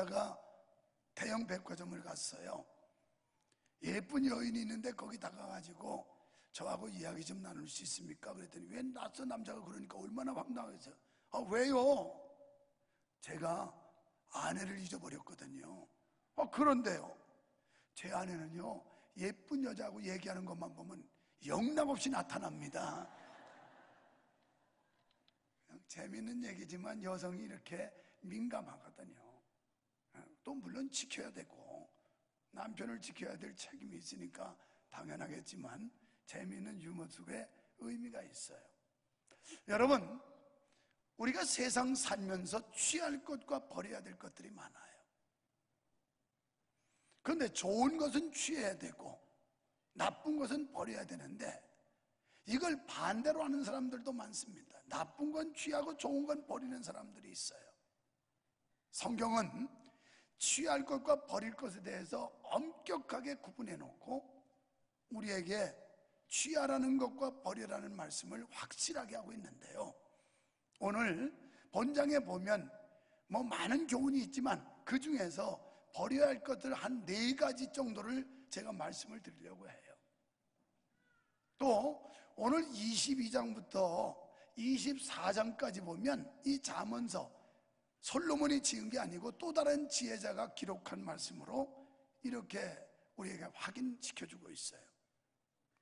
남자가 대형 백화점을 갔어요. 예쁜 여인이 있는데 거기 다가가지고 저하고 이야기 좀 나눌 수 있습니까? 그랬더니 왜 낯선 남자가 그러니까 얼마나 황당해서 아 왜요? 제가 아내를 잊어버렸거든요. 아 그런데요. 제 아내는요 예쁜 여자하고 얘기하는 것만 보면 영락없이 나타납니다. 재밌는 얘기지만 여성이 이렇게 민감하거든요. 또 물론 지켜야 되고 남편을 지켜야 될 책임이 있으니까 당연하겠지만 재미있는 유머 속에 의미가 있어요. 여러분, 우리가 세상 살면서 취할 것과 버려야 될 것들이 많아요. 그런데 좋은 것은 취해야 되고 나쁜 것은 버려야 되는데 이걸 반대로 하는 사람들도 많습니다. 나쁜 건 취하고 좋은 건 버리는 사람들이 있어요. 성경은 취할 것과 버릴 것에 대해서 엄격하게 구분해 놓고 우리에게 취하라는 것과 버리라는 말씀을 확실하게 하고 있는데요. 오늘 본장에 보면 뭐 많은 교훈이 있지만 그 중에서 버려야 할 것들 한 네 가지 정도를 제가 말씀을 드리려고 해요. 또 오늘 22장부터 24장까지 보면 이 잠언서 솔로몬이 지은 게 아니고 또 다른 지혜자가 기록한 말씀으로 이렇게 우리에게 확인시켜 주고 있어요.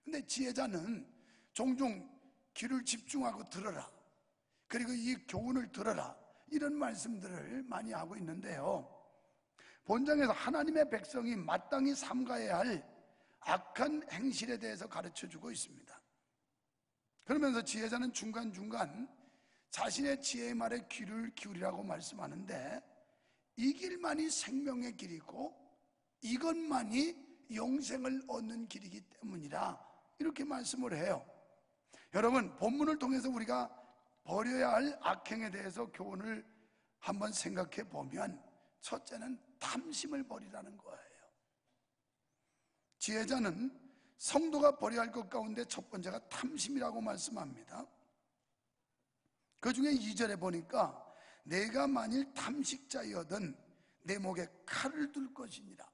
근데 지혜자는 종종 귀를 집중하고 들어라. 그리고 이 교훈을 들어라. 이런 말씀들을 많이 하고 있는데요. 본장에서 하나님의 백성이 마땅히 삼가야 할 악한 행실에 대해서 가르쳐 주고 있습니다. 그러면서 지혜자는 중간중간 자신의 지혜의 말에 귀를 기울이라고 말씀하는데 이 길만이 생명의 길이고 이것만이 영생을 얻는 길이기 때문이라 이렇게 말씀을 해요. 여러분, 본문을 통해서 우리가 버려야 할 악행에 대해서 교훈을 한번 생각해 보면 첫째는 탐심을 버리라는 거예요. 지혜자는 성도가 버려야 할 것 가운데 첫 번째가 탐심이라고 말씀합니다. 그 중에 2절에 보니까 내가 만일 탐식자여든 내 목에 칼을 둘 것이니라.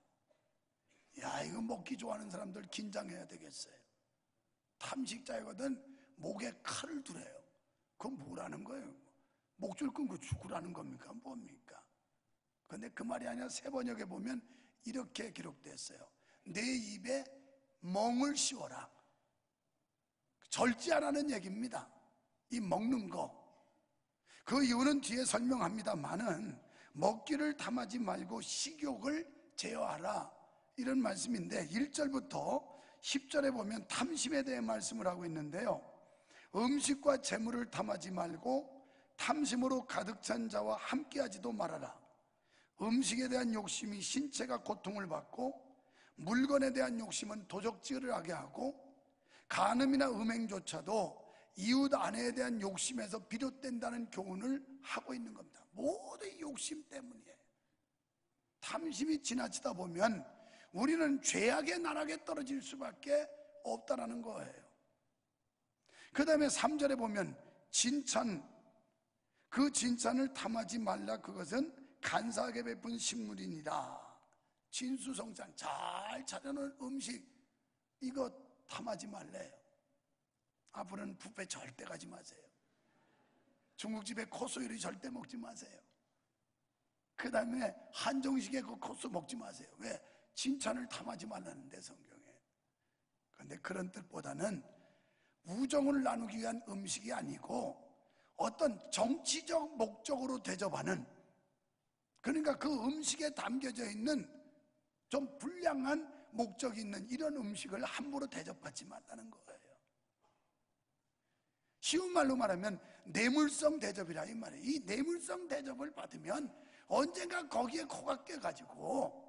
야, 이거 먹기 좋아하는 사람들 긴장해야 되겠어요. 탐식자이거든 목에 칼을 두래요. 그건 뭐라는 거예요? 목줄 끊고 죽으라는 겁니까? 뭡니까? 근데 그 말이 아니라 세 번역에 보면 이렇게 기록됐어요. 내 입에 멍을 씌워라. 절제하라는 얘기입니다. 이 먹는 거. 그 이유는 뒤에 설명합니다만은 먹기를 탐하지 말고 식욕을 제어하라 이런 말씀인데 1절부터 10절에 보면 탐심에 대해 말씀을 하고 있는데요. 음식과 재물을 탐하지 말고 탐심으로 가득 찬 자와 함께하지도 말아라. 음식에 대한 욕심이 신체가 고통을 받고 물건에 대한 욕심은 도적질을 하게 하고 간음이나 음행조차도 이웃 아내에 대한 욕심에서 비롯된다는 교훈을 하고 있는 겁니다. 모두 욕심 때문이에요. 탐심이 지나치다 보면 우리는 죄악의 나락에 떨어질 수밖에 없다라는 거예요. 그 다음에 3절에 보면 진찬, 그 진찬을 탐하지 말라 그것은 간사하게 베푼 식물이니라. 진수성찬, 잘 차려놓은 음식, 이거 탐하지 말래요. 앞으로는 뷔페 절대 가지 마세요. 중국집에 코스 요리 절대 먹지 마세요. 그 다음에 한정식에 그 코스 먹지 마세요. 왜? 칭찬을 탐하지 말라는데 성경에. 그런데 그런 뜻보다는 우정을 나누기 위한 음식이 아니고 어떤 정치적 목적으로 대접하는 그러니까 그 음식에 담겨져 있는 좀 불량한 목적이 있는 이런 음식을 함부로 대접하지 말라는 거예요. 쉬운 말로 말하면 뇌물성 대접이라 이 말이에요. 이 뇌물성 대접을 받으면 언젠가 거기에 코가 껴가지고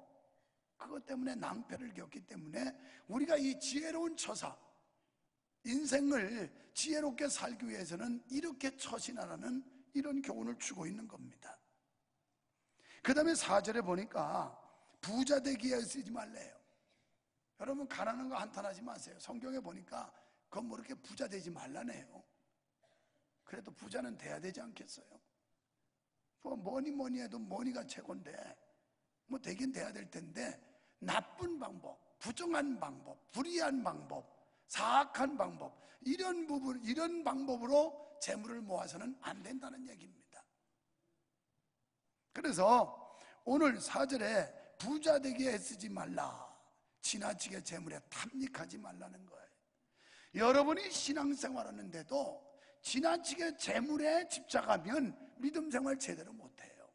그것 때문에 낭패를 겪기 때문에 우리가 이 지혜로운 처사, 인생을 지혜롭게 살기 위해서는 이렇게 처신하라는 이런 교훈을 주고 있는 겁니다. 그 다음에 4절에 보니까 부자 되기에 쓰지 말래요. 여러분 가난한 거 한탄하지 마세요. 성경에 보니까 그건 뭐 이렇게 부자 되지 말라네요. 그래도 부자는 돼야 되지 않겠어요? 뭐 뭐니 뭐니 해도 뭐니가 최고인데 뭐 되긴 돼야 될 텐데 나쁜 방법, 부정한 방법, 불의한 방법, 사악한 방법 이런 부분 이런 방법으로 재물을 모아서는 안 된다는 얘기입니다. 그래서 오늘 사절에 부자 되게 애쓰지 말라. 지나치게 재물에 탐닉하지 말라는 거예요. 여러분이 신앙생활 하는데도 지나치게 재물에 집착하면 믿음 생활 제대로 못해요.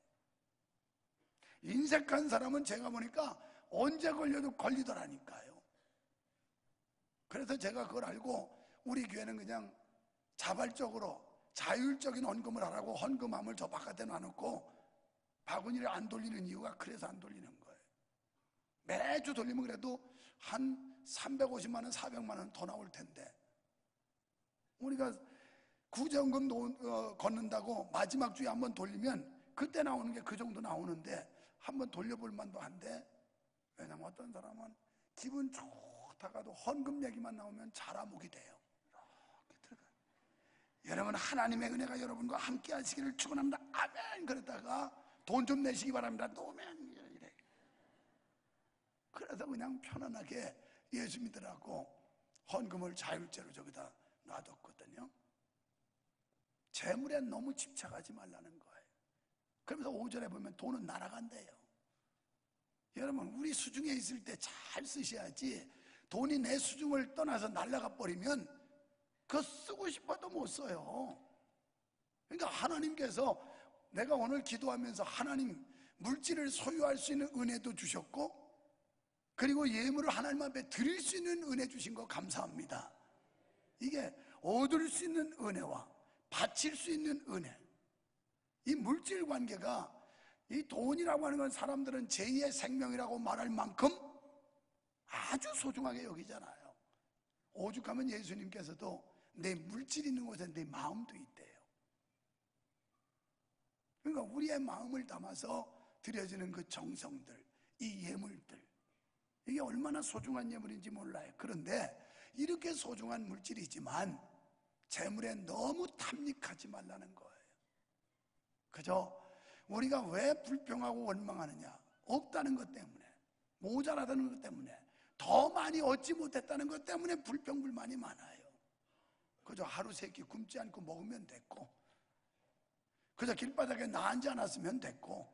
인색한 사람은 제가 보니까 언제 걸려도 걸리더라니까요. 그래서 제가 그걸 알고 우리 교회는 그냥 자발적으로 자율적인 헌금을 하라고 헌금함을 저 바깥에 놔놓고 바구니를 안 돌리는 이유가 그래서 안 돌리는 거예요. 매주 돌리면 그래도 한 350만 원, 400만 원 더 나올 텐데 우리가 구정금 어, 걷는다고 마지막 주에 한번 돌리면 그때 나오는 게 그 정도 나오는데 한번 돌려볼 만도 한데 왜냐면 어떤 사람은 기분 좋다가도 헌금 얘기만 나오면 자라목이 돼요. 이렇게 들어가. 여러분 하나님의 은혜가 여러분과 함께 하시기를 축원합니다. 아멘. 그러다가 돈 좀 내시기 바랍니다. 노면 이래. 그래서 그냥 편안하게 예수 믿으라고 헌금을 자율제로 저기다 놔뒀거든요. 재물에 너무 집착하지 말라는 거예요. 그러면서 5절에 보면 돈은 날아간대요. 여러분, 우리 수중에 있을 때 잘 쓰셔야지 돈이 내 수중을 떠나서 날아가 버리면 그거 쓰고 싶어도 못 써요. 그러니까 하나님께서 내가 오늘 기도하면서 하나님 물질을 소유할 수 있는 은혜도 주셨고 그리고 예물을 하나님 앞에 드릴 수 있는 은혜 주신 거 감사합니다. 이게 얻을 수 있는 은혜와 바칠 수 있는 은혜. 이 물질 관계가 이 돈이라고 하는 건 사람들은 제2의 생명이라고 말할 만큼 아주 소중하게 여기잖아요. 오죽하면 예수님께서도 내 물질 있는 곳에 내 마음도 있대요. 그러니까 우리의 마음을 담아서 드려지는 그 정성들, 이 예물들, 이게 얼마나 소중한 예물인지 몰라요. 그런데 이렇게 소중한 물질이지만 재물에 너무 탐닉하지 말라는 거예요. 그죠? 우리가 왜 불평하고 원망하느냐? 없다는 것 때문에, 모자라다는 것 때문에, 더 많이 얻지 못했다는 것 때문에 불평불만이 많아요. 그저 하루 세 끼 굶지 않고 먹으면 됐고, 그저 길바닥에 나앉지 않았으면 됐고,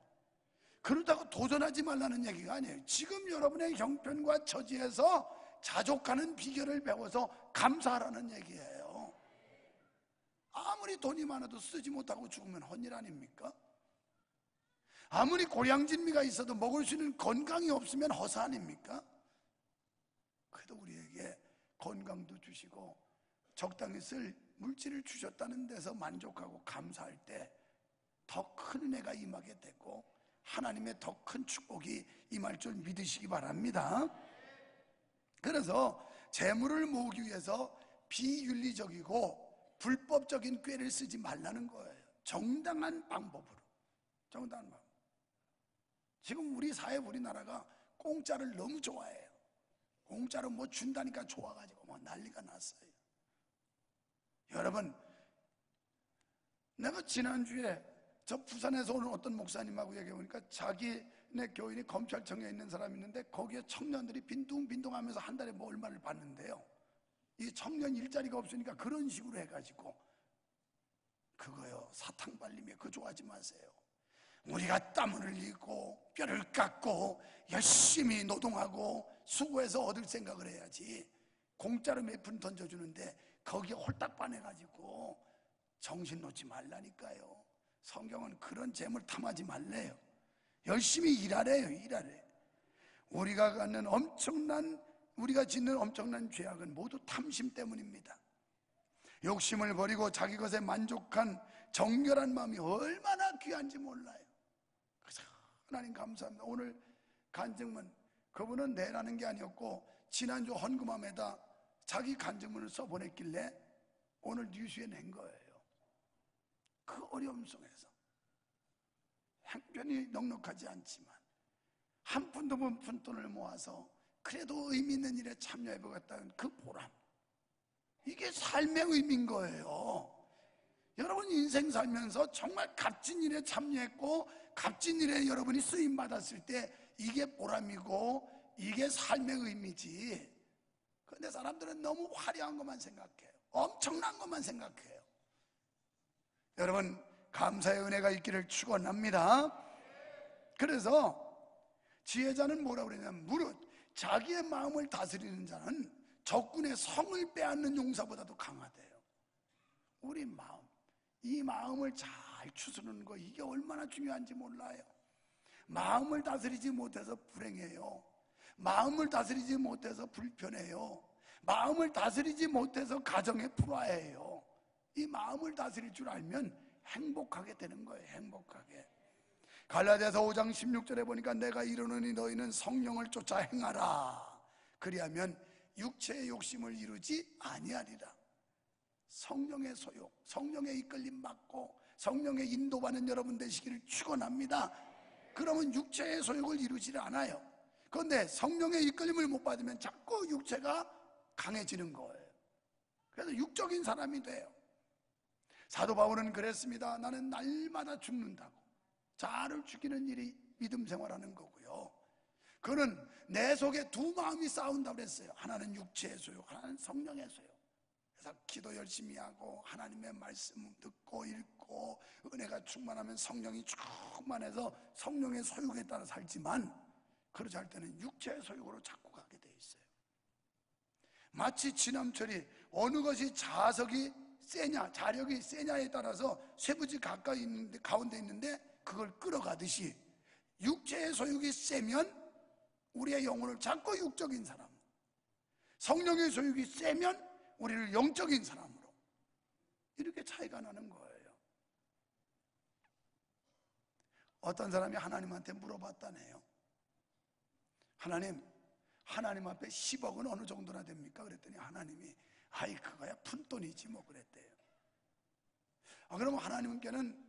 그렇다고 도전하지 말라는 얘기가 아니에요. 지금 여러분의 형편과 처지에서 자족하는 비결을 배워서 감사하라는 얘기예요. 아무리 돈이 많아도 쓰지 못하고 죽으면 헛일 아닙니까? 아무리 고량진미가 있어도 먹을 수 있는 건강이 없으면 허사 아닙니까? 그래도 우리에게 건강도 주시고 적당히 쓸 물질을 주셨다는 데서 만족하고 감사할 때 더 큰 은혜가 임하게 되고 하나님의 더 큰 축복이 임할 줄 믿으시기 바랍니다. 그래서 재물을 모으기 위해서 비윤리적이고 불법적인 꾀를 쓰지 말라는 거예요. 정당한 방법으로. 정당한 방법. 지금 우리 사회 우리나라가 공짜를 너무 좋아해요. 공짜로 뭐 준다니까 좋아가지고 뭐 난리가 났어요. 여러분, 내가 지난주에 저 부산에서 오는 어떤 목사님하고 얘기해보니까 자기네 교인이 검찰청에 있는 사람이 있는데 거기에 청년들이 빈둥빈둥 하면서 한 달에 뭐 얼마를 받는데요. 이 청년 일자리가 없으니까 그런 식으로 해가지고 그거요 사탕 발림에 그 좋아하지 마세요. 우리가 땀을 흘리고 뼈를 깎고 열심히 노동하고 수고해서 얻을 생각을 해야지. 공짜로 몇 푼 던져주는데 거기에 홀딱 반해가지고 정신 놓지 말라니까요. 성경은 그런 재물 탐하지 말래요. 열심히 일하래요 일하래. 우리가 갖는 엄청난 우리가 짓는 엄청난 죄악은 모두 탐심 때문입니다 욕심을 버리고 자기 것에 만족한 정결한 마음이 얼마나 귀한지 몰라요 하나님 감사합니다. 오늘 간증문 그분은 내라는 게 아니었고 지난주 헌금함에다 자기 간증문을 써 보냈길래 오늘 뉴스에 낸 거예요. 그 어려움 속에서 형편이 넉넉하지 않지만 한 푼도 못 푼 돈을 모아서 그래도 의미 있는 일에 참여해 보겠다는 그 보람 이게 삶의 의미인 거예요. 여러분 인생 살면서 정말 값진 일에 참여했고 값진 일에 여러분이 쓰임 받았을 때 이게 보람이고 이게 삶의 의미지. 근데 사람들은 너무 화려한 것만 생각해요. 엄청난 것만 생각해요. 여러분 감사의 은혜가 있기를 축원합니다. 그래서 지혜자는 뭐라 그러냐면 무릇 자기의 마음을 다스리는 자는 적군의 성을 빼앗는 용사보다도 강하대요. 우리 마음, 이 마음을 잘 추스르는 거 이게 얼마나 중요한지 몰라요. 마음을 다스리지 못해서 불행해요. 마음을 다스리지 못해서 불편해요. 마음을 다스리지 못해서 가정에 불화해요. 이 마음을 다스릴 줄 알면 행복하게 되는 거예요. 행복하게. 갈라디아서 5장 16절에 보니까 내가 이르노니 너희는 성령을 쫓아 행하라. 그리하면 육체의 욕심을 이루지 아니하리라. 성령의 소욕, 성령의 이끌림 받고 성령의 인도받는 여러분 되시기를 축원합니다. 그러면 육체의 소욕을 이루지 않아요. 그런데 성령의 이끌림을 못 받으면 자꾸 육체가 강해지는 거예요. 그래서 육적인 사람이 돼요. 사도 바울은 그랬습니다. 나는 날마다 죽는다고. 자아를 죽이는 일이 믿음 생활하는 거고요. 그는 내 속에 두 마음이 싸운다고 그랬어요. 하나는 육체의 소욕, 하나는 성령의 소욕. 그래서 기도 열심히 하고 하나님의 말씀 듣고 읽고 은혜가 충만하면 성령이 충만해서 성령의 소욕에 따라 살지만 그러지 않을 때는 육체의 소욕으로 자꾸 가게 돼 있어요. 마치 지남철이 어느 것이 자석이 세냐, 자력이 세냐에 따라서 쇠부지 가까이 있는데 가운데 있는데 그걸 끌어가듯이 육체의 소욕이 세면 우리의 영혼을 자꾸 육적인 사람, 성령의 소욕이 세면 우리를 영적인 사람으로 이렇게 차이가 나는 거예요. 어떤 사람이 하나님한테 물어봤다네요. 하나님, 하나님 앞에 10억은 어느 정도나 됩니까? 그랬더니 하나님이 아이 그거야 푼돈이지 뭐 그랬대요. 아 그러면 하나님께는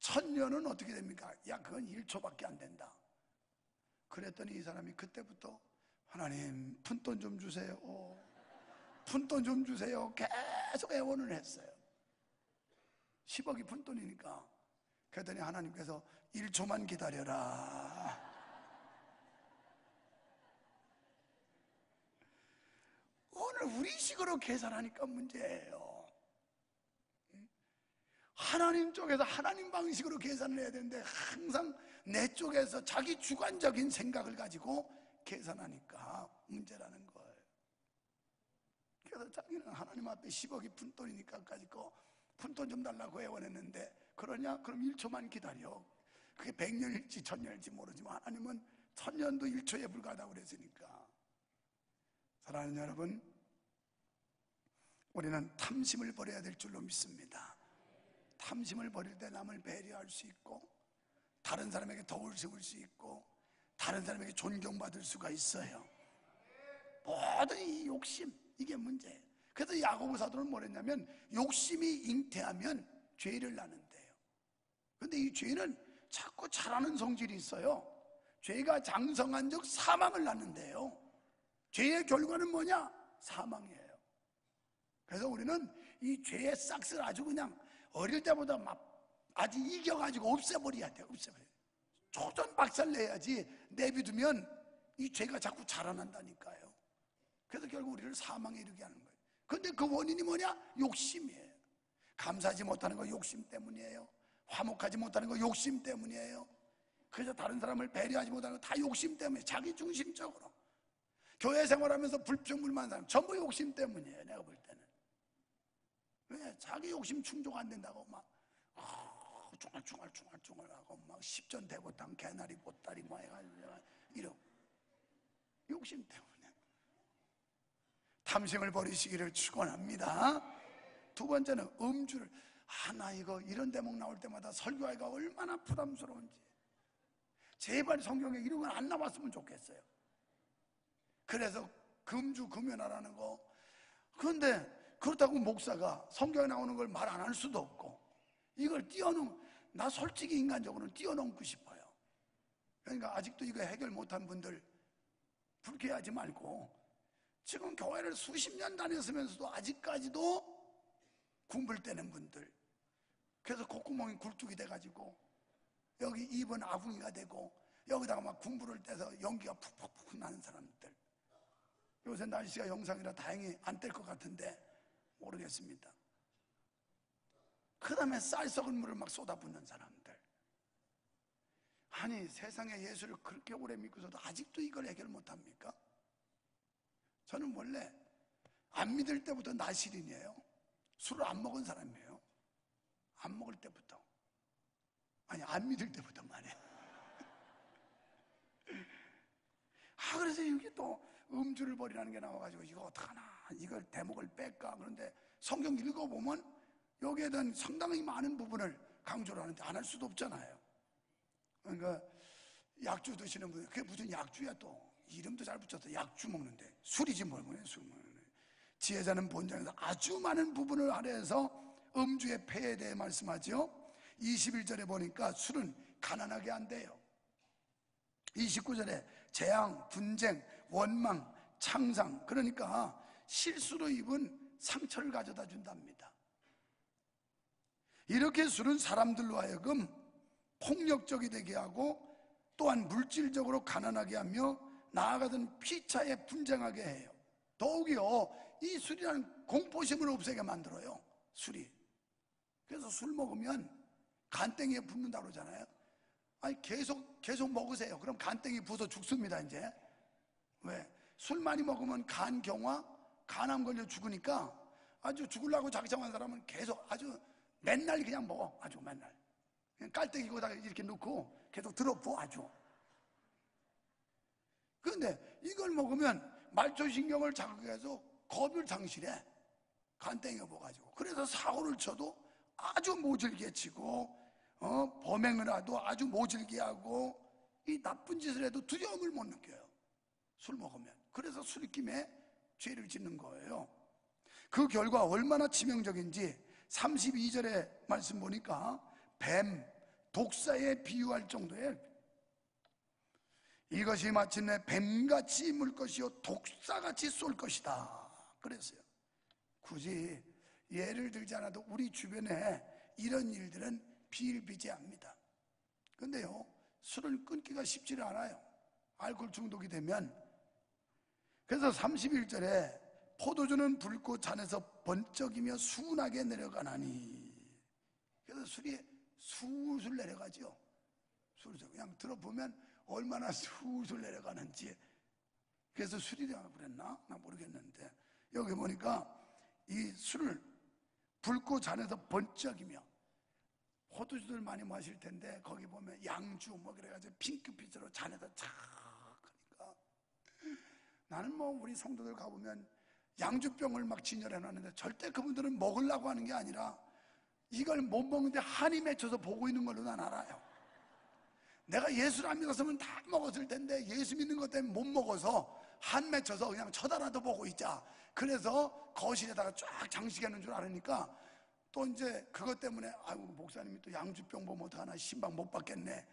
천년은 어떻게 됩니까? 야 그건 1초밖에 안 된다. 그랬더니 이 사람이 그때부터 하나님 푼돈 좀 주세요. 푼돈 좀 주세요. 계속 애원을 했어요. 10억이 푼돈이니까. 그랬더니 하나님께서 1초만 기다려라. 오늘 우리식으로 계산하니까 문제예요. 하나님 쪽에서 하나님 방식으로 계산을 해야 되는데 항상 내 쪽에서 자기 주관적인 생각을 가지고 계산하니까 문제라는 거예요. 그래서 자기는 하나님 앞에 10억이 푼돈이니까 가지고 푼돈 좀 달라고 애원했는데 그러냐? 그럼 1초만 기다려. 그게 100년일지 1000년일지 모르지만 하나님은 1000년도 1초에 불과하다고 그랬으니까. 사랑하는 여러분, 우리는 탐심을 버려야 될 줄로 믿습니다. 탐심을 버릴 때 남을 배려할 수 있고, 다른 사람에게 덕을 세울 수 있고, 다른 사람에게 존경받을 수가 있어요. 모든 이 욕심, 이게 문제예요. 그래서 야고보 사도는 뭐랬냐면, 욕심이 잉태하면 죄를 낳는데요. 근데 이 죄는 자꾸 자라는 성질이 있어요. 죄가 장성한 적 사망을 낳는데요. 죄의 결과는 뭐냐? 사망이에요. 그래서 우리는 이 죄의 싹스를 아주 그냥 어릴 때보다 막 아주 이겨가지고 없애버려야 돼. 없애버려. 조선 박살 내야지 내비두면 이 죄가 자꾸 자라난다니까요. 그래서 결국 우리를 사망에 이르게 하는 거예요. 근데 그 원인이 뭐냐? 욕심이에요. 감사하지 못하는 거 욕심 때문이에요. 화목하지 못하는 거 욕심 때문이에요. 그래서 다른 사람을 배려하지 못하는 거 다 욕심 때문에 자기 중심적으로. 교회 생활하면서 불평불만 사람 전부 욕심 때문이에요. 내가 볼 때는. 왜? 자기 욕심 충족 안 된다고 막 어, 중얼중얼중얼중얼 하고 막 십전 대보탕 개나리 보따리 뭐 해가지고 이러 욕심 때문에 탐심을 버리시기를 축원합니다. 두 번째는 음주를 하나 이거 이런 대목 나올 때마다 설교하기가 얼마나 부담스러운지 제발 성경에 이런 건 안 나왔으면 좋겠어요. 그래서 금주 금연하라는 거. 그런데 그렇다고 목사가 성경에 나오는 걸 말 안 할 수도 없고 이걸 뛰어넘 나 솔직히 인간적으로는 뛰어넘고 싶어요. 그러니까 아직도 이거 해결 못한 분들 불쾌하지 말고 지금 교회를 수십 년 다녔으면서도 아직까지도 군불대는 분들 그래서 콧구멍이 굴뚝이 돼가지고 여기 입은 아궁이가 되고 여기다가 막 군부를 떼서 연기가 푹푹푹 나는 사람들 요새 날씨가 영상이라 다행히 안 뗄 것 같은데 모르겠습니다. 그 다음에 쌀 썩은 물을 막 쏟아붓는 사람들. 아니 세상에 예수를 그렇게 오래 믿고서도 아직도 이걸 해결 못합니까? 저는 원래 안 믿을 때부터 나실인이에요. 술을 안 먹은 사람이에요. 안 먹을 때부터. 아니 안 믿을 때부터 말해 아 그래서 여기 또 음주를 버리라는 게 나와가지고 이거 어떡하나 이걸 대목을 뺄까. 그런데 성경 읽어보면 여기에 대한 상당히 많은 부분을 강조를 하는데 안 할 수도 없잖아요. 그러니까 약주 드시는 분 그게 무슨 약주야 또? 이름도 잘 붙였어 약주 먹는데. 술이지 뭘 먹냐 술 지혜자는 본장에서 아주 많은 부분을 아래에서 음주의 폐에 대해 말씀하죠 21절에 보니까 술은 가난하게 한대요. 29절에 재앙, 분쟁, 원망, 창상 그러니까 실수로 입은 상처를 가져다 준답니다. 이렇게 술은 사람들로 하여금 폭력적이 되게 하고 또한 물질적으로 가난하게 하며 나아가던 피차에 분쟁하게 해요. 더욱이요 이 술이라는 공포심을 없애게 만들어요 술이. 그래서 술 먹으면 간땡이에 붙는다고 그러잖아요. 아니 계속 계속 먹으세요. 그럼 간땡이 부서 죽습니다 이제 왜? 술 많이 먹으면 간 경화 간암 걸려 죽으니까 아주 죽으려고 작정한 사람은 계속 아주 맨날 그냥 먹어. 아주 맨날. 그냥 깔때기 고다 이렇게 넣고 계속 들어부어 아주. 그런데 이걸 먹으면 말초신경을 자극해서 겁을 상실해. 간땡이가 먹어가지고. 그래서 사고를 쳐도 아주 모질게 치고 어, 범행을 해도 아주 모질게 하고 이 나쁜 짓을 해도 두려움을 못 느껴요 술 먹으면. 그래서 술김에 죄를 짓는 거예요. 그 결과 얼마나 치명적인지 32절의 말씀 보니까 뱀, 독사에 비유할 정도의 이것이 마침내 뱀같이 물 것이요 독사같이 쏠 것이다. 그랬어요. 굳이 예를 들지 않아도 우리 주변에 이런 일들은 비일비재합니다. 근데요 술을 끊기가 쉽지를 않아요. 알코올 중독이 되면 그래서 31절에 포도주는 붉고 잔에서 번쩍이며 순하게 내려가나니. 그래서 술이 술술 내려가죠 술술 그냥 들어보면 얼마나 술술 내려가는지. 그래서 술이라고 그랬나? 나 모르겠는데. 여기 보니까 이 술을 붉고 잔에서 번쩍이며 포도주들 많이 마실 텐데 거기 보면 양주 뭐 그래가지고 핑크빛으로 잔에다 착 나는 뭐 우리 성도들 가보면 양주병을 막 진열해 놨는데 절대 그분들은 먹으려고 하는 게 아니라 이걸 못 먹는데 한이 맺혀서 보고 있는 걸로 난 알아요. 내가 예수를 안 믿었으면 다 먹었을 텐데 예수 믿는 것 때문에 못 먹어서 한 맺혀서 그냥 쳐다라도 보고 있자. 그래서 거실에다가 쫙 놓은 줄 알으니까 또 이제 그것 때문에 아이고 목사님이 또 양주병 보면 어떡하나 신방 못 받겠네.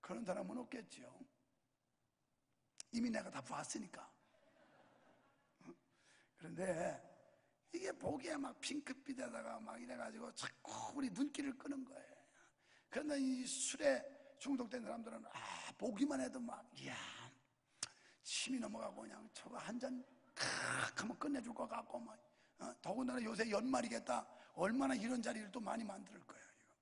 그런 사람은 없겠지요 이미 내가 다 봤으니까 그런데 이게 보기에 막 핑크빛에다가 막 이래가지고 자꾸 우리 눈길을 끄는 거예요 그런데 이 술에 중독된 사람들은 아 보기만 해도 막 이야 침이 넘어가고 그냥 저거 한잔 하면 끝내줄 것 같고 막 어? 더군다나 요새 연말이겠다 얼마나 이런 자리를 또 많이 만들 거예요 이거.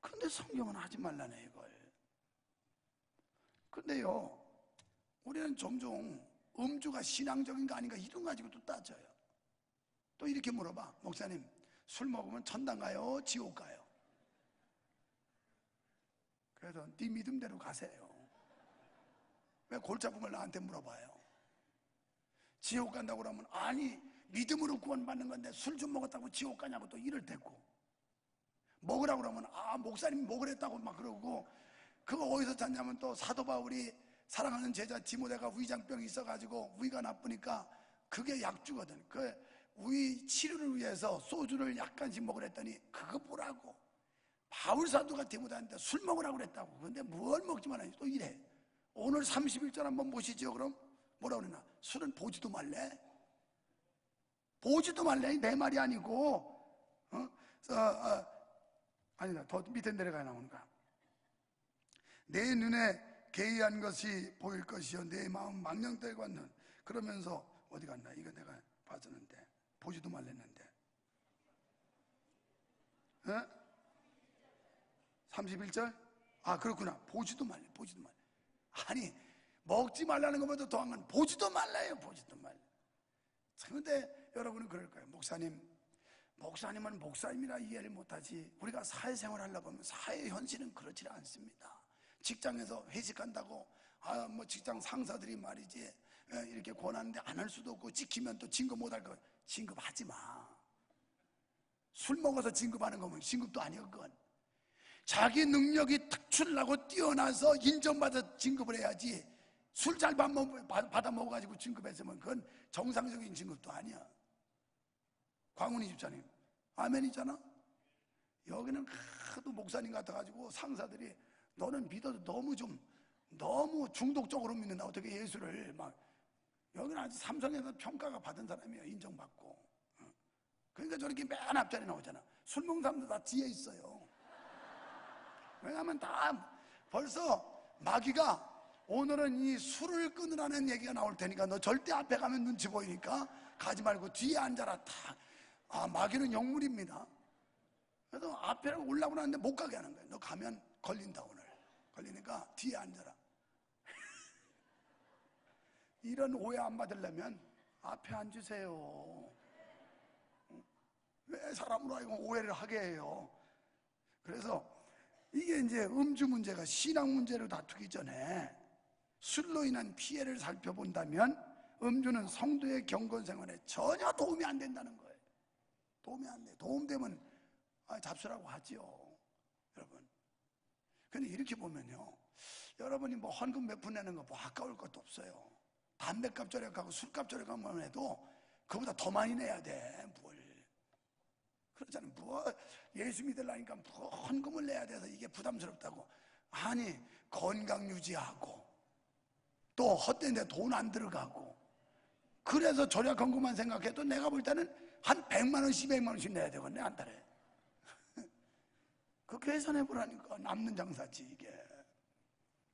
그런데 성경은 하지 말라네 이걸 근데요 우리는 종종 음주가 신앙적인 거 아닌가 이런 거 가지고 또 따져요. 또 이렇게 물어봐. 목사님 술 먹으면 천당 가요? 지옥 가요? 그래서 네 믿음대로 가세요. 왜 골짜품을 나한테 물어봐요? 지옥 간다고 그러면 아니 믿음으로 구원받는 건데 술 좀 먹었다고 지옥 가냐고 또 이럴 테고. 먹으라고 그러면 아 목사님 먹으랬다고 막 그러고 그거 어디서 찾냐면 또 사도 바울이 사랑하는 제자 디모데가 위장병이 있어가지고 위가 나쁘니까 그게 약주거든. 그 위 치료를 위해서 소주를 약간씩 먹으랬더니 그거 보라고. 바울 사도가 디모데한테 술 먹으라고 그랬다고. 그런데 뭘 먹지 말아요 또 이래. 오늘 31절 한번 보시죠 그럼? 뭐라 그러나? 술은 보지도 말래. 보지도 말래 내 말이 아니고. 어? 어, 어, 아니다 더 밑에 내려가 나오는 거야 내 눈에 개의한 것이 보일 것이요. 내 마음 망령되고 는 그러면서 어디 갔나? 이거 내가 봤었는데. 보지도 말랬는데. 어? 31절? 아 그렇구나. 보지도 말래 보지도 말래 아니 먹지 말라는 것보다 더한 건 보지도 말라요 보지도 말라 그런데 여러분은 그럴 거예요. 목사님. 목사님은 목사님이라 이해를 못하지. 우리가 사회생활 하려고 하면 사회 현실은 그렇지 않습니다 직장에서 회식한다고 아 뭐 직장 상사들이 말이지 이렇게 권하는데 안 할 수도 없고 지키면 또 진급 못할 거 진급하지 마. 술 먹어서 진급하는 거면 진급도 아니야 그건. 자기 능력이 특출나고 뛰어나서 인정받아 진급을 해야지 술 잘 받아 먹어가지고 진급했으면 그건 정상적인 진급도 아니야. 광훈이 집사님 아멘이잖아. 여기는 하도 목사님 같아가지고 상사들이 너는 믿어도 너무 좀 너무 중독적으로 믿는다. 어떻게 예수를 막 여기는 아주 삼성에서 평가가 받은 사람이에요. 인정받고. 어. 그러니까 저렇게 맨 앞자리 나오잖아. 술 먹는 사람들 다 뒤에 있어요. 왜냐하면 다 벌써 마귀가 오늘은 이 술을 끊으라는 얘기가 나올 테니까 너 절대 앞에 가면 눈치 보이니까 가지 말고 뒤에 앉아라. 다. 아 마귀는 영물입니다. 그래서 앞에 올라고 나는데 못 가게 하는 거예요. 너 가면 걸린다 오늘 걸리니까 뒤에 앉아라. 이런 오해 안 받으려면 앞에 앉으세요. 왜 사람으로 하여금 오해를 하게 해요? 그래서 이게 이제 음주 문제가 신앙 문제를 다투기 전에 술로 인한 피해를 살펴본다면 음주는 성도의 경건 생활에 전혀 도움이 안 된다는 거예요. 도움이 안 돼. 도움되면 아, 잡수라고 하지요. 근데 이렇게 보면요. 여러분이 뭐 헌금 몇 푼 내는 거 뭐 아까울 것도 없어요. 담배값 절약하고 술값 절약하면 해도 그보다 더 많이 내야 돼, 뭘. 그렇잖아요. 뭐, 예수 믿으려니까 뭐 헌금을 내야 돼서 이게 부담스럽다고. 아니, 건강 유지하고, 또 헛된 데 돈 안 들어가고, 그래서 절약 헌금만 생각해도 내가 볼 때는 한 100만원씩, 200만원씩 내야 되겠네, 한 달에. 그 계산해 보라니까 남는 장사지 이게.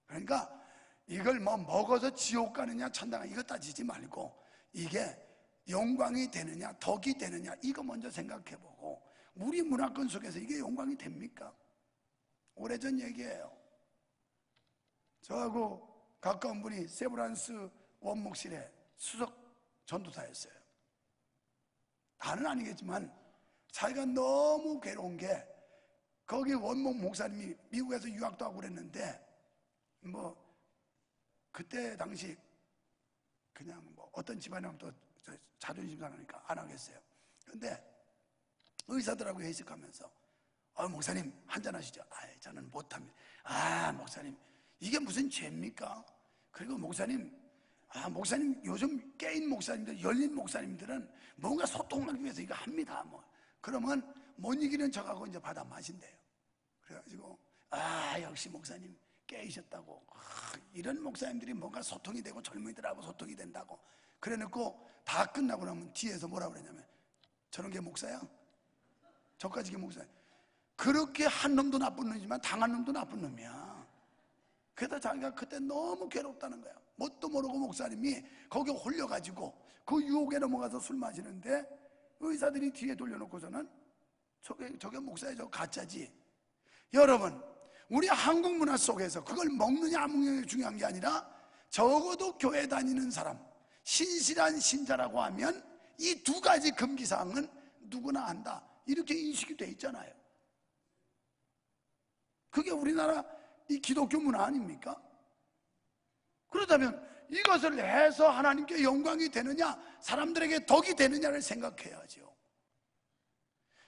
그러니까 이걸 뭐 먹어서 지옥 가느냐 천당 이거 따지지 말고 이게 영광이 되느냐 덕이 되느냐 이거 먼저 생각해 보고 우리 문화권 속에서 이게 영광이 됩니까? 오래전 얘기예요. 저하고 가까운 분이 세브란스 원목실에 수석 전도사였어요. 다는 아니겠지만 자기가 너무 괴로운 게 거기 원목 목사님이 미국에서 유학도 하고 그랬는데 뭐 그때 당시 그냥 뭐 어떤 집안이면 또 자존심 상하니까 안 하겠어요. 근데 의사들하고 회식하면서 아 목사님 한잔 하시죠. 아 저는 못합니다. 아 목사님 이게 무슨 죄입니까? 그리고 목사님 아 목사님 요즘 깨인 목사님들 열린 목사님들은 뭔가 소통하기 위해서 이거 합니다. 뭐 그러면 못 이기는 척하고 이제 받아 마신대요. 그래가지고 아 역시 목사님 깨이셨다고 아, 이런 목사님들이 뭔가 소통이 되고 젊은이들하고 소통이 된다고 그래놓고 다 끝나고 나면 뒤에서 뭐라 그러냐면 저런 게 목사야? 저까지 게 목사야? 그렇게 한 놈도 나쁜 놈이지만 당한 놈도 나쁜 놈이야 그래서 자기가 그때 너무 괴롭다는 거야 뭣도 모르고 목사님이 거기에 홀려가지고 그 유혹에 넘어가서 술 마시는데 의사들이 뒤에 돌려놓고서는 저게, 저게 목사야 저 가짜지. 여러분 우리 한국 문화 속에서 그걸 먹느냐 안 먹느냐 중요한 게 아니라 적어도 교회 다니는 사람 신실한 신자라고 하면 이 두 가지 금기사항은 누구나 안다. 이렇게 인식이 돼 있잖아요. 그게 우리나라 이 기독교 문화 아닙니까? 그렇다면 이것을 해서 하나님께 영광이 되느냐 사람들에게 덕이 되느냐를 생각해야죠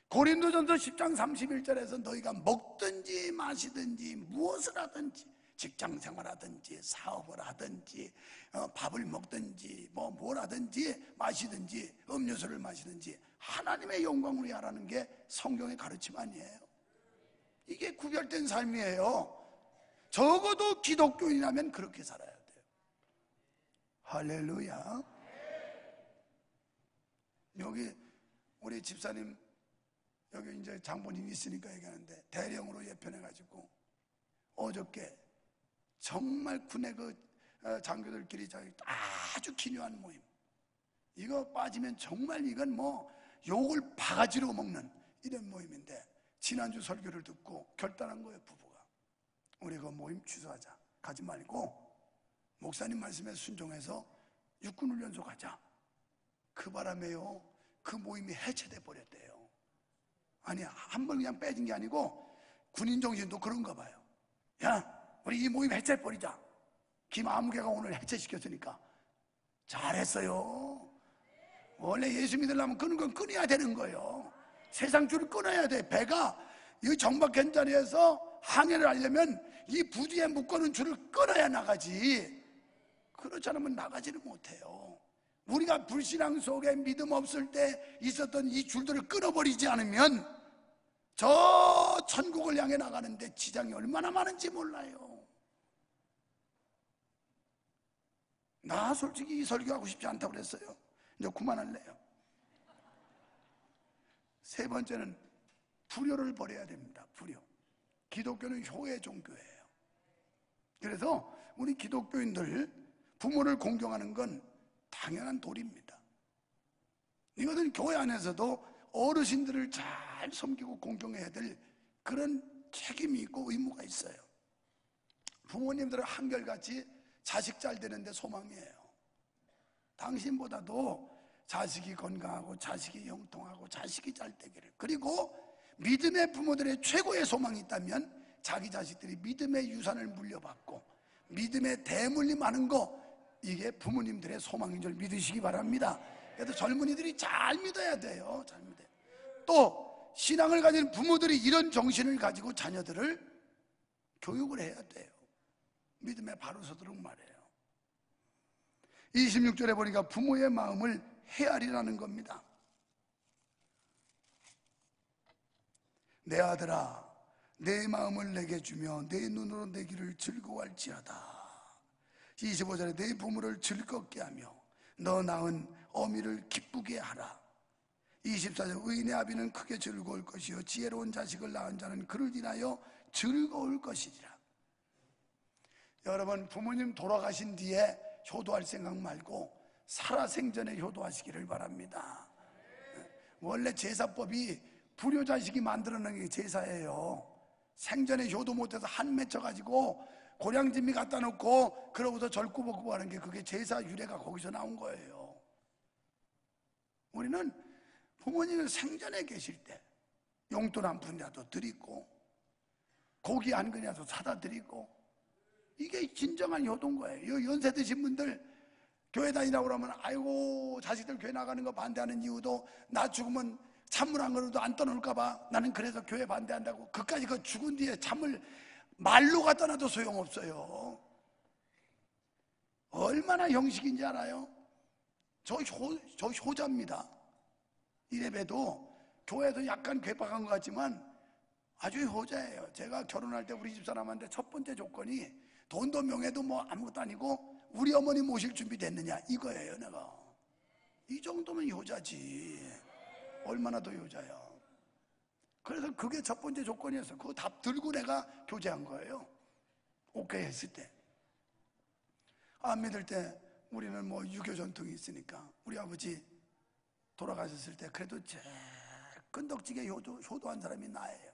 고린도전서 10장 31절에서 너희가 먹든지 마시든지 무엇을 하든지 직장 생활하든지 사업을 하든지 어, 밥을 먹든지 뭐 뭘 하든지 마시든지 음료수를 마시든지 하나님의 영광을 위해 하라는 게 성경의 가르침 아니에요. 이게 구별된 삶이에요. 적어도 기독교인이라면 그렇게 살아야 돼요. 할렐루야. 여기 우리 집사님 여기 이제 장본인이 있으니까 얘기하는데 대령으로 예편해가지고 어저께 정말 군의 그 어, 장교들끼리 아주 기묘한 모임. 이거 빠지면 정말 이건 뭐 욕을 바가지로 먹는 이런 모임인데 지난주 설교를 듣고 결단한 거예요 부부가. 우리 그 모임 취소하자. 가지 말고 목사님 말씀에 순종해서 육군 훈련소 가자. 그 바람에요. 그 모임이 해체돼 버렸대요. 아니 한 번 그냥 빼진 게 아니고 군인 정신도 그런가 봐요. 야, 우리 이 모임 해체해 버리자. 김아무개가 오늘 해체시켰으니까 잘했어요. 원래 예수 믿으려면 끊은 건 끊어야 되는 거예요. 세상 줄을 끊어야 돼. 배가 이 정박한 자리에서 항해를 하려면 이 부두에 묶어놓은 줄을 끊어야 나가지. 그렇지 않으면 나가지를 못해요. 우리가 불신앙 속에 믿음 없을 때 있었던 이 줄들을 끊어버리지 않으면 저 천국을 향해 나가는데 지장이 얼마나 많은지 몰라요. 나 솔직히 이 설교하고 싶지 않다고 그랬어요. 이제 그만할래요. 세 번째는 불효를 버려야 됩니다. 불효. 기독교는 효의 종교예요. 그래서 우리 기독교인들 부모를 공경하는 건 당연한 도리입니다. 이것은 교회 안에서도 어르신들을 잘 섬기고 공경해야 될 그런 책임이 있고 의무가 있어요. 부모님들은 한결같이 자식 잘 되는데 소망이에요. 당신보다도 자식이 건강하고 자식이 영통하고 자식이 잘 되기를. 그리고 믿음의 부모들의 최고의 소망이 있다면 자기 자식들이 믿음의 유산을 물려받고 믿음의 대물림 하는 거 이게 부모님들의 소망인 줄 믿으시기 바랍니다. 그래서 젊은이들이 잘 믿어야 돼요. 잘 믿어요. 또 신앙을 가진 부모들이 이런 정신을 가지고 자녀들을 교육을 해야 돼요. 믿음에 바로 서도록 말해요. 26절에 보니까 부모의 마음을 헤아리라는 겁니다. 내 아들아, 내 마음을 내게 주며 내 눈으로 내 길을 즐거워할지어다. 25절에 내 부모를 즐겁게 하며 너 낳은 어미를 기쁘게 하라. 24절 의인의 아비는 크게 즐거울 것이요 지혜로운 자식을 낳은 자는 그를 인하여 즐거울 것이니라. 여러분 부모님 돌아가신 뒤에 효도할 생각 말고 살아생전에 효도하시기를 바랍니다. 원래 제사법이 불효자식이 만들어낸 게 제사예요. 생전에 효도 못해서 한 맺혀 가지고 고량진미 갖다 놓고 그러고서 절구복구 하는 게 그게 제사 유래가 거기서 나온 거예요. 우리는 부모님을 생전에 계실 때 용돈 한 푼이라도 드리고 고기 한 근이라도 사다 드리고 이게 진정한 효도인 거예요. 연세 드신 분들 교회 다니라고 그러면 아이고 자식들 교회 나가는 거 반대하는 이유도 나 죽으면 찬물 한 그릇도 안 떠놓을까봐 나는 그래서 교회 반대한다고 그까지 그 죽은 뒤에 찬물 말로 갖다 놔도 소용없어요. 얼마나 형식인지 알아요? 저, 효, 저 효자입니다. 이래봬도 교회도 약간 괴팍한 것 같지만 아주 효자예요. 제가 결혼할 때 우리 집사람한테 첫 번째 조건이 돈도 명예도 뭐 아무것도 아니고 우리 어머니 모실 준비 됐느냐 이거예요 내가. 이 정도면 효자지. 얼마나 더 효자야. 그래서 그게 첫 번째 조건이었어. 그거 답 들고 내가 교제한 거예요. 오케이 했을 때. 안 믿을 때 우리는 뭐 유교 전통이 있으니까 우리 아버지 돌아가셨을 때 그래도 제일 끈덕지게 효도, 효도한 사람이 나예요.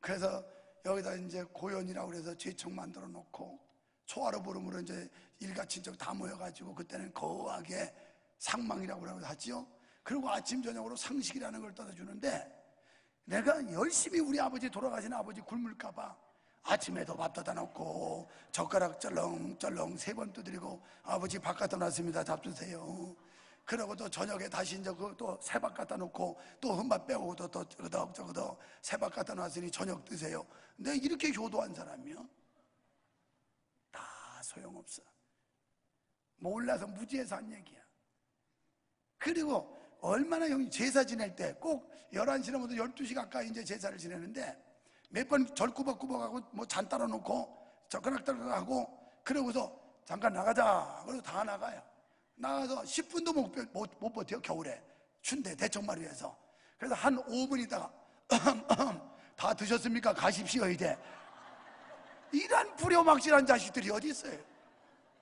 그래서 여기다 이제 고연이라고 그래서 제청 만들어 놓고 초하루 부름으로 이제 일가 친척 다 모여가지고 그때는 거하게 상망이라고 하지요. 그리고 아침 저녁으로 상식이라는 걸 떠다주는데 내가 열심히 우리 아버지 돌아가신 아버지 굶을까봐 아침에도 밥 떠다 놓고 젓가락 쩔렁쩔렁 세 번 두드리고 아버지 밥 갖다 놨습니다 잡수세요 그러고 또 저녁에 다시 이제 그또 새밥 갖다 놓고 또 흠밥 빼고 또또 저거덕 저거덕 새밥 갖다 놨으니 저녁 드세요. 근데 이렇게 효도한 사람이요? 다 소용없어. 몰라서 무지해서 한 얘기야. 그리고 얼마나 형이 제사 지낼 때 꼭 11시 넘어도 12시 가까이 이제 제사를 지내는데 몇 번 절구벅구벅하고 뭐 잔 따라 놓고 젓가락 따라 하고 그러고서 잠깐 나가자. 그래서 다 나가요 나가서 10분도 못, 못, 못 버텨 겨울에. 춘대 대청마루에서. 그래서 한 5분 있다가 다 드셨습니까? 가십시오 이제. 이런 불효막실한 자식들이 어디 있어요?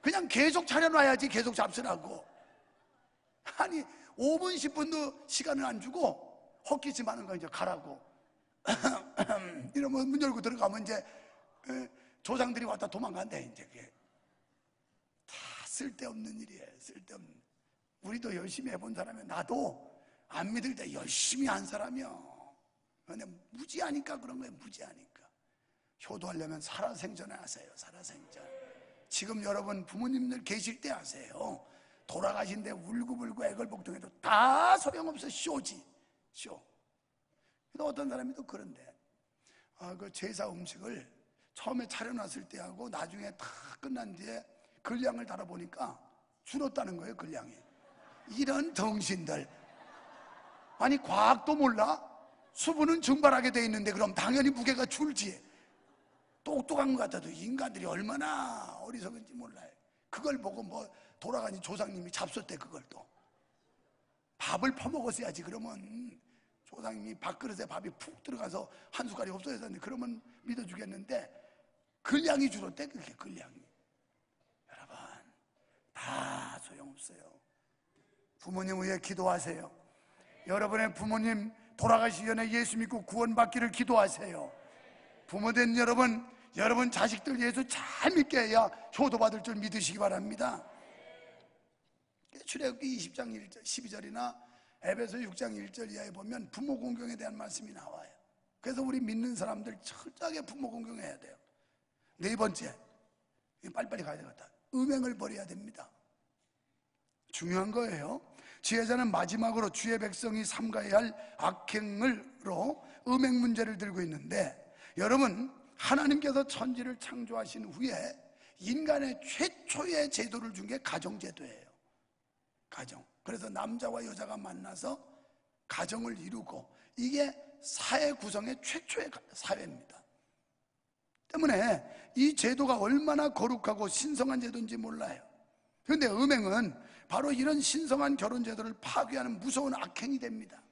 그냥 계속 차려놔야지 계속 잡수라고. 아니 5분 10분도 시간을 안 주고 헛기침 하는 거 이제 가라고. 이러면 문 열고 들어가면 이제 에, 조상들이 왔다 도망간대 이제 그게. 다 쓸데없는 일이에요 쓸데없는. 우리도 열심히 해본 사람이야. 나도 안 믿을 때 열심히 한 사람이요 근데 무지하니까 그런 거예요 무지하니까. 효도하려면 살아생전에 하세요 살아생전. 지금 여러분 부모님들 계실 때 하세요. 돌아가신데 울고불고 애걸복동해도 다 소용없어 쇼지 쇼. 근데 어떤 사람이 또 그런데 아, 그 제사 음식을 처음에 차려놨을 때 하고 나중에 다 끝난 뒤에 근량을 달아보니까 줄었다는 거예요 근량이. 이런 덩신들. 아니 과학도 몰라? 수분은 증발하게 돼 있는데 그럼 당연히 무게가 줄지. 똑똑한 것 같아도 인간들이 얼마나 어리석은지 몰라요. 그걸 보고 뭐 돌아가신 조상님이 잡숫대 그걸 또. 밥을 퍼먹었어야지 그러면. 조상님이 밥그릇에 밥이 푹 들어가서 한 숟갈이 없어졌는데 그러면 믿어주겠는데 근량이 줄었대 그게 근량이 다 소용없어요 부모님 위해 기도하세요 여러분의 부모님 돌아가시기 전에 예수 믿고 구원받기를 기도하세요 부모된 여러분 여러분 자식들 예수 잘 믿게 해야 효도받을 줄 믿으시기 바랍니다 출애굽기 20장 1절, 12절이나 에베소 6장 1절 이하에 보면 부모 공경에 대한 말씀이 나와요. 그래서 우리 믿는 사람들 철저하게 부모 공경해야 돼요. 네 번째, 빨리빨리 가야 되겠다. 음행을 버려야 됩니다. 중요한 거예요. 지혜자는 마지막으로 주의 백성이 삼가야 할 악행을로 음행 문제를 들고 있는데 여러분 하나님께서 천지를 창조하신 후에 인간의 최초의 제도를 준 게 가정제도예요. 가정. 그래서 남자와 여자가 만나서 가정을 이루고 이게 사회 구성의 최초의 사회입니다. 때문에 이 제도가 얼마나 거룩하고 신성한 제도인지 몰라요. 그런데 음행은 바로 이런 신성한 결혼 제도를 파괴하는 무서운 악행이 됩니다.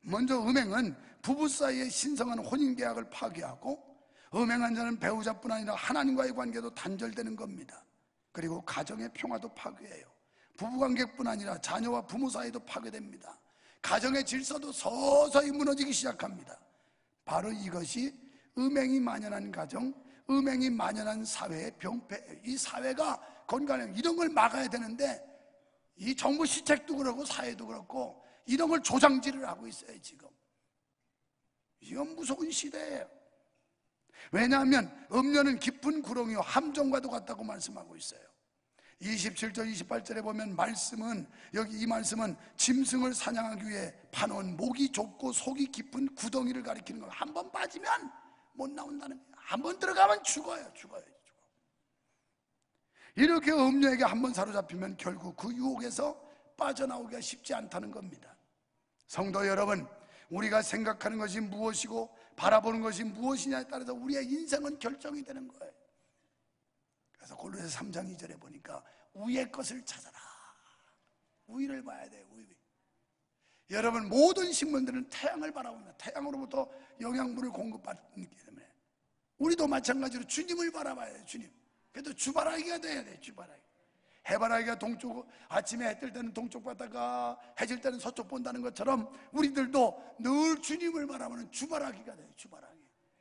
먼저 음행은 부부 사이의 신성한 혼인 계약을 파괴하고 음행한 자는 배우자뿐 아니라 하나님과의 관계도 단절되는 겁니다. 그리고 가정의 평화도 파괴해요. 부부 관계뿐 아니라 자녀와 부모 사이도 파괴됩니다. 가정의 질서도 서서히 무너지기 시작합니다. 바로 이것이 음행이 만연한 가정, 음행이 만연한 사회의 병폐. 이 사회가 건강해 이런 걸 막아야 되는데 이 정부 시책도 그렇고 사회도 그렇고 이런 걸 조장질을 하고 있어요 지금. 이건 무서운 시대예요. 왜냐하면 음료는 깊은 구렁이요 함정과도 같다고 말씀하고 있어요. 27절 28절에 보면 말씀은 여기 이 말씀은 짐승을 사냥하기 위해 파놓은 목이 좁고 속이 깊은 구덩이를 가리키는 거예요. 한 번 빠지면 못 나온다는. 한 번 들어가면 죽어요. 죽어요. 죽어. 이렇게 음료에게 한 번 사로잡히면 결국 그 유혹에서 빠져나오기가 쉽지 않다는 겁니다. 성도 여러분, 우리가 생각하는 것이 무엇이고 바라보는 것이 무엇이냐에 따라서 우리의 인생은 결정이 되는 거예요. 그래서 골로새 3장 2절에 보니까 위의 것을 찾아라. 위를 봐야 돼요. 위. 여러분 모든 식물들은 태양을 바라봅니다. 태양으로부터 영양분을 공급받기 때문에 우리도 마찬가지로 주님을 바라봐야 돼요. 주님. 그래도 주바라기가 돼야 돼요. 주바라기. 해바라기가 동쪽 아침에 해 뜰 때는 동쪽 봤다가 해질 때는 서쪽 본다는 것처럼 우리들도 늘 주님을 바라보는 주바라기가 돼요. 주바라기.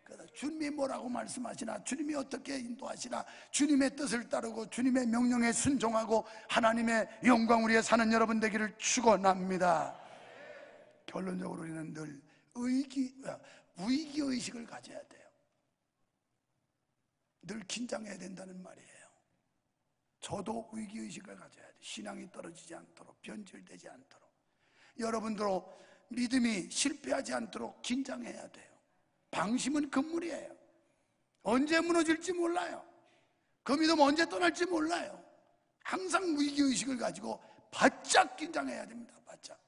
그래서 주님이 뭐라고 말씀하시나 주님이 어떻게 인도하시나 주님의 뜻을 따르고 주님의 명령에 순종하고 하나님의 영광 우리에 사는 여러분 되기를 축원합니다. 결론적으로 우리는 늘 의기 위기 의식을 가져야 돼요. 늘 긴장해야 된다는 말이에요. 저도 위기 의식을 가져야 돼. 신앙이 떨어지지 않도록 변질되지 않도록 여러분들도 믿음이 실패하지 않도록 긴장해야 돼요. 방심은 금물이에요. 언제 무너질지 몰라요. 그 믿음 언제 떠날지 몰라요. 항상 위기의식을 가지고 바짝 긴장해야 됩니다. 바짝.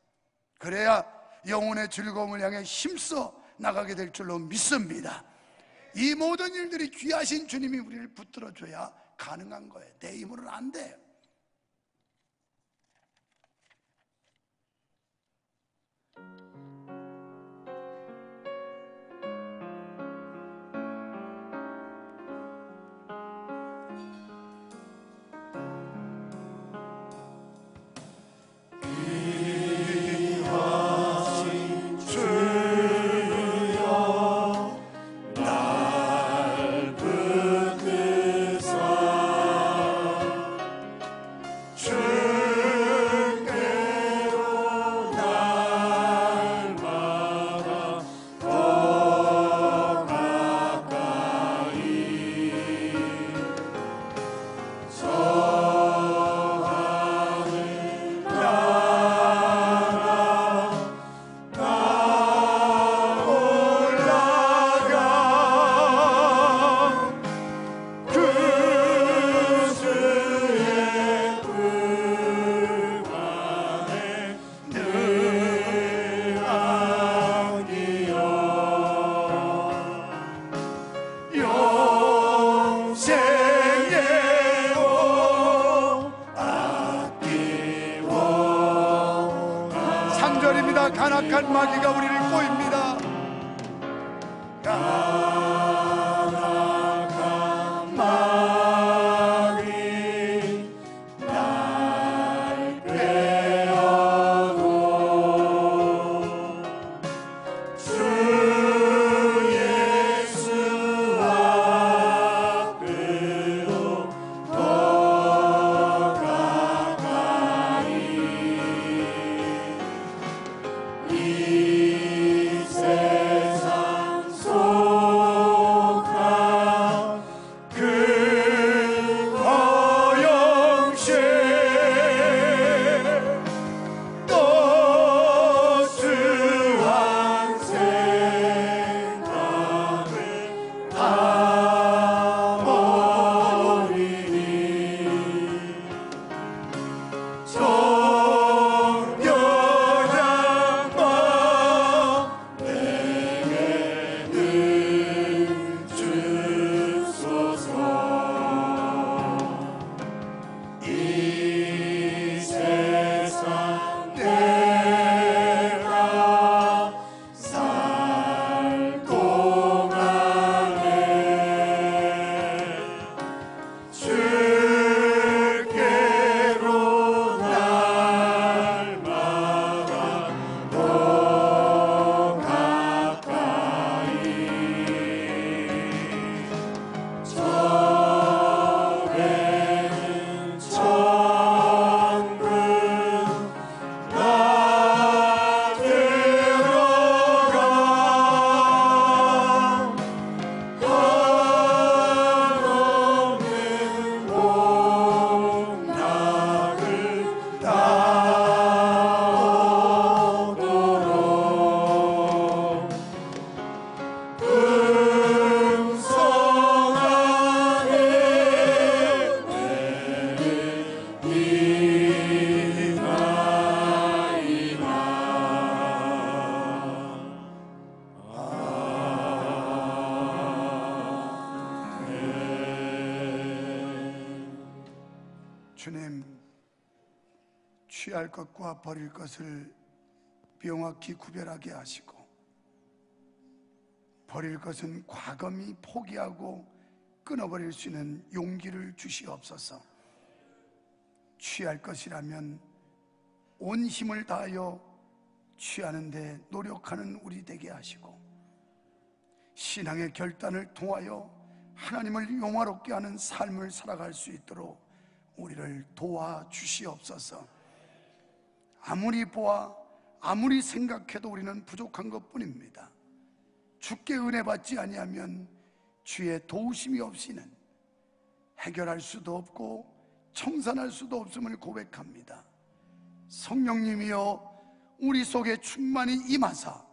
그래야 영혼의 즐거움을 향해 힘써 나가게 될 줄로 믿습니다. 이 모든 일들이 귀하신 주님이 우리를 붙들어 줘야 가능한 거예요. 내 힘으로는 안 돼요. 간악 주님, 취할 것과 버릴 것을 명확히 구별하게 하시고, 버릴 것은 과감히 포기하고 끊어버릴 수 있는 용기를 주시옵소서. 취할 것이라면 온 힘을 다하여 취하는데 노력하는 우리 되게 하시고, 신앙의 결단을 통하여 하나님을 영화롭게 하는 삶을 살아갈 수 있도록 우리를 도와 주시옵소서. 아무리 보아 아무리 생각해도 우리는 부족한 것뿐입니다. 주께 은혜 받지 아니하면 주의 도우심이 없이는 해결할 수도 없고 청산할 수도 없음을 고백합니다. 성령님이여 우리 속에 충만히 임하사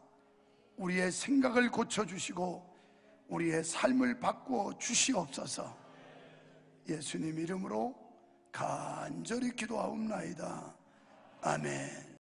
우리의 생각을 고쳐 주시고 우리의 삶을 바꾸어 주시옵소서. 예수님 이름으로 간절히 기도하옵나이다. 아멘.